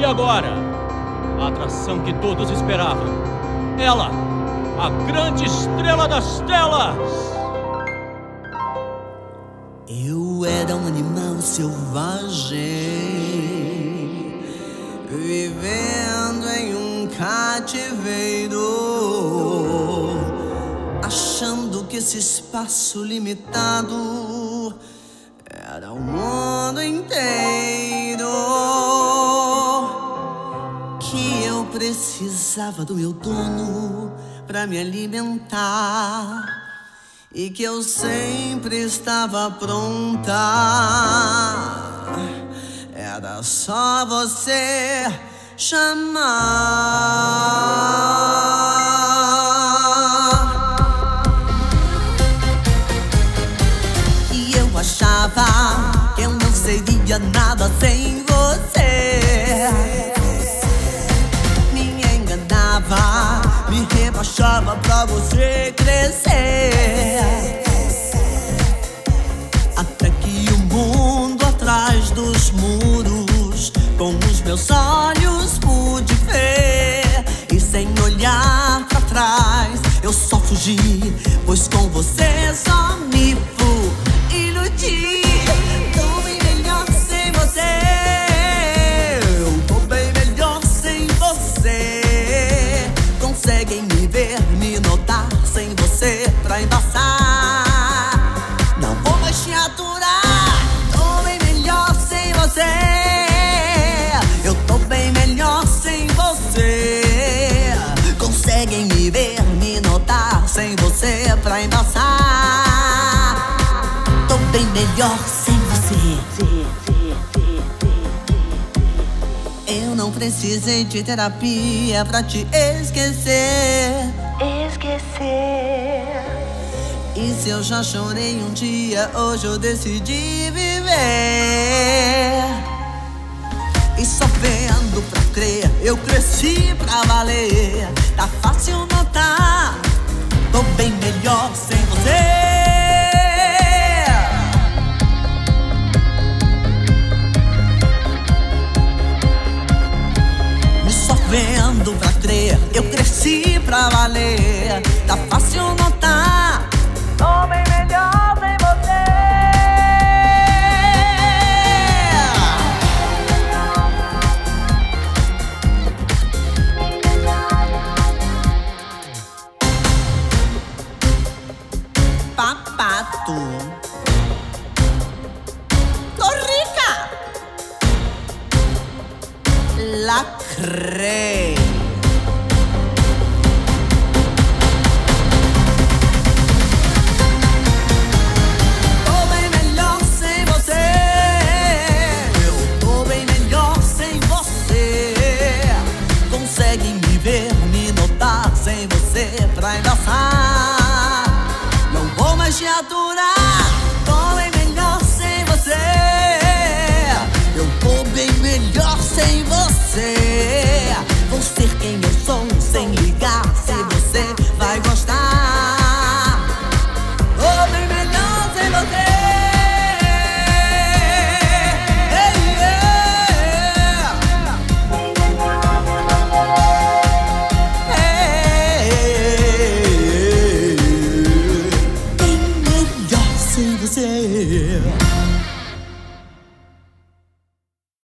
E agora, a atração que todos esperavam. Ela, a grande estrela das telas. Eu era um animal selvagem, vivendo em um cativeiro, achando que esse espaço limitado era o mundo inteiro. Precisava do meu dono pra me alimentar e que eu sempre estava pronta. Era só você chamar. Eu achava que eu não seria nada sem meus olhos pude ver. E sem olhar pra trás, eu só fugi, pois com você só me fui iludi. Tô bem melhor sem você. Eu tô bem melhor sem você. Conseguem me ver, me notar sem você pra embaçar. Sem você pra embaçar. Tô bem melhor sem você. Eu não precisei de terapia pra te esquecer. Esquecer. E se eu já chorei um dia, hoje eu decidi viver. E só vendo pra crer, eu cresci pra valer. Tá fácil notar, tô bem melhor sem você. Me só vendo pra crer, eu cresci pra valer. papà tu. Corrica! La cre. Tô bem melhor sem você. Eu tô bem melhor sem você. Vou ser quem eu sou sem ligar se você